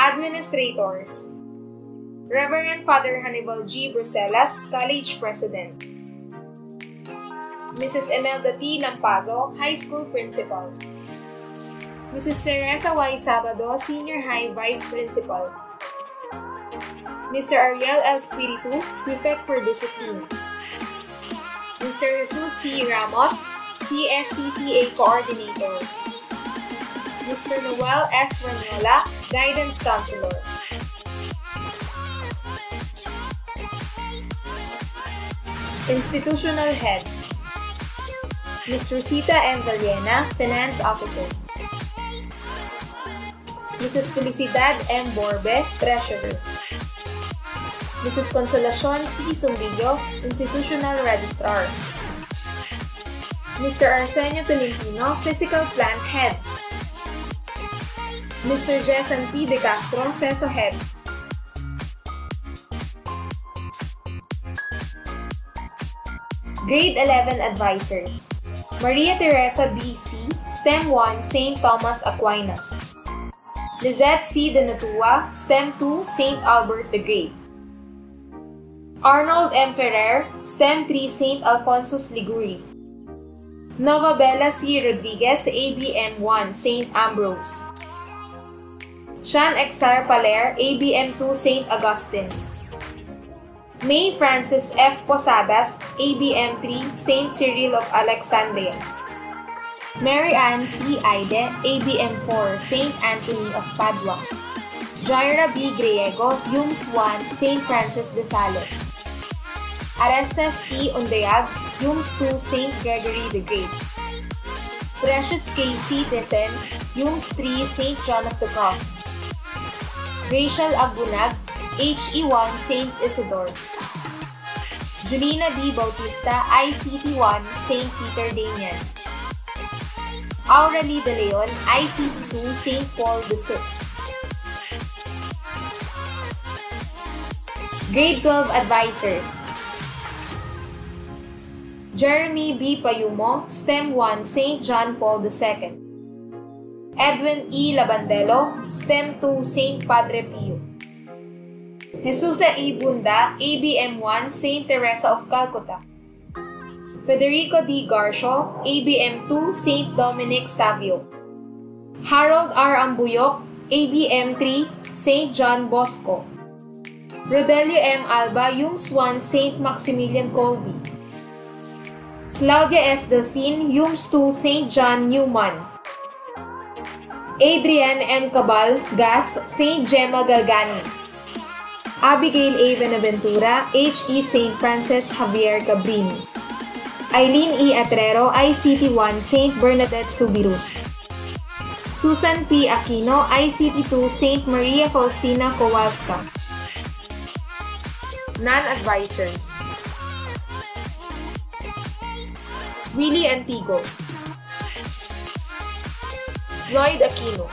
Administrators Reverend Father Hannibal G. Bruselas, College President Mrs. Emelda T. Lampazo, High School Principal Mrs. Teresa Y. Sabado, Senior High Vice Principal Mr. Ariel L. Spiritu, Prefect for Discipline Mr. Jesus C. Ramos, CSCCA Coordinator Mr. Noel S. Ranyola, Guidance Counselor Institutional Heads Ms. Rosita M. Vallena, Finance Officer Mrs. Felicidad M. Borbe, Treasurer. Mrs. Consolacion C. Zumbillo, Institutional Registrar. Mr. Arsenio Tolentino, Physical Plant Head. Mr. Jason P. De Castro, CESO Head. Grade 11 Advisors Maria Teresa B.C., STEM 1, St. Thomas Aquinas. Lizette C. Denatua, STEM 2, St. Albert the Great. Arnold M. Ferrer, STEM 3, St. Alphonsus Liguri. Nova Bella C. Rodriguez, ABM 1, St. Ambrose. Sean Exar Paler, ABM 2, St. Augustine. May Francis F. Posadas, ABM 3, St. Cyril of Alexandria. Mary Ann C. Aide, ABM 4, St. Anthony of Padua. Jaira B. Griego, UMS 1, St. Francis de Sales. Arestes E. Undeag, UMS 2, St. Gregory the Great. Precious K. C. Desen, UMS 3, St. John of the Cross. Rachel Agbunag, HE1, St. Isidore. Julina B. Bautista, ICT1, St. Peter Damian. Auralie De Leon, ICT2, St. Paul VI. Grade 12 Advisors Jeremy B. Payumo, STEM 1, St. John Paul II. Edwin E. Labandelo, STEM 2, St. Padre Pio. Jesusa E. Bunda, ABM 1, St. Teresa of Calcutta. Federico D. Garcio, ABM 2, St. Dominic Savio. Harold R. Ambuyok, ABM 3, St. John Bosco. Rodelio M. Alba, UMS 1, St. Maximilian Colby. Claudia S. Delfin, UMS 2, St. John Newman. Adrian M. Cabal, GAS, St. Gemma Galgani. Abigail A. Benaventura, H.E. St. Francis Javier Cabrini. Eileen E. Atrero, ICT-1, St. Bernadette Subirus. Susan P. Aquino, ICT-2, St. Maria Faustina Kowalska. Non-advisors Willie Antigo Lloyd Aquino.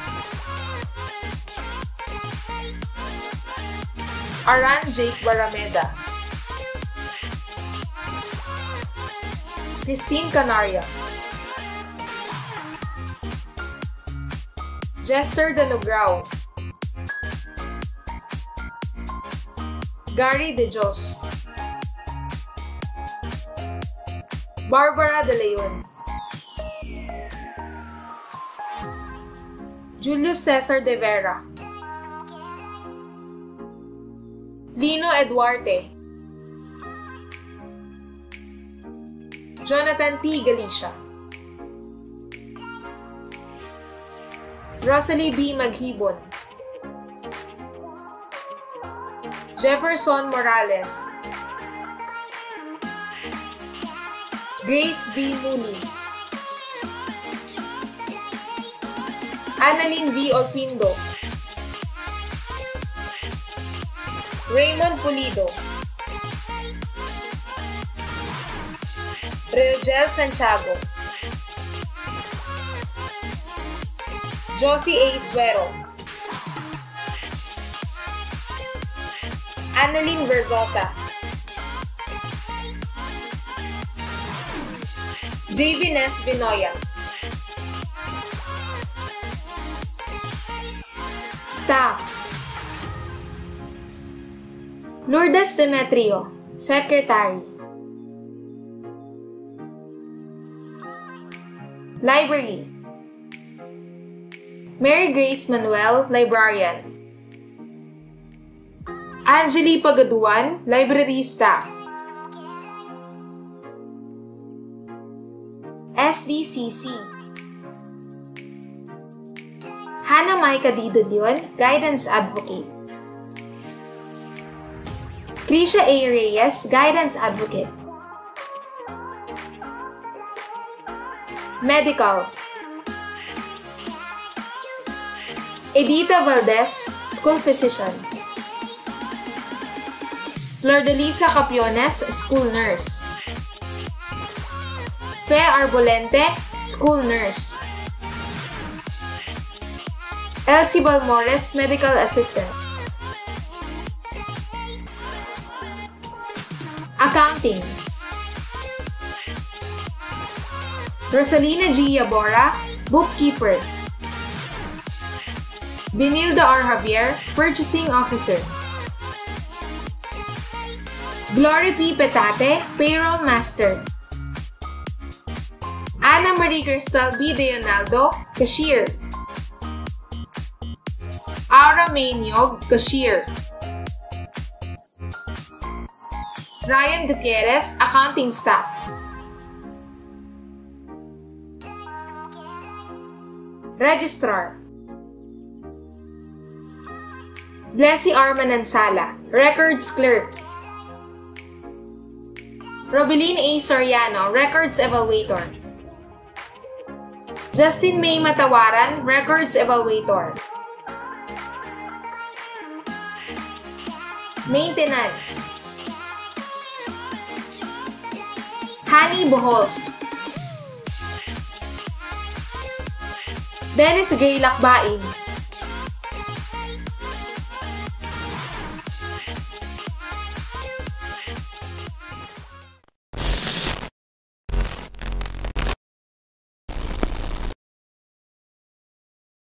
Aran Jake Barameda. Christine Canaria. Jester Danugrao Gary De Jos Barbara De Leon Julius Cesar De Vera Lino Eduarte Jonathan T. Galicia Rosalie B. Maghibon Jefferson Morales Grace V. Mooney Annalyn V. Olpindo Raymond Pulido. Reogel Santiago. Josie A. Suero. Annalyn Verzosa. JV Vinoya Staff. Lourdes Demetrio, Secretary. Library. Mary Grace Manuel, Librarian. Angeli Pagaduan, Library Staff. SDCC Hannah Dido Leon, Guidance Advocate. Krisha A. Reyes, Guidance Advocate. Medical. Edita Valdez, School Physician. Flor de Lisa Capiones, School Nurse. Fe Arbolente, School Nurse. Elsie Balmores, Medical Assistant. Accounting. Rosalina G. Yabora, Bookkeeper. Benilda R. Javier, Purchasing Officer. Glory P. Petate, Payroll Master. Ana Marie Cristal B. Leonaldo, Cashier. Aura Mainyog, Cashier. Ryan Gutierrez, Accounting Staff. Registrar. Blessy R. Manansala, Records Clerk. Robeline A. Soriano, Records Evaluator. Justin May Matawaran, Records Evaluator. Maintenance. Hani Boholst. Dennis Gray Lakbain,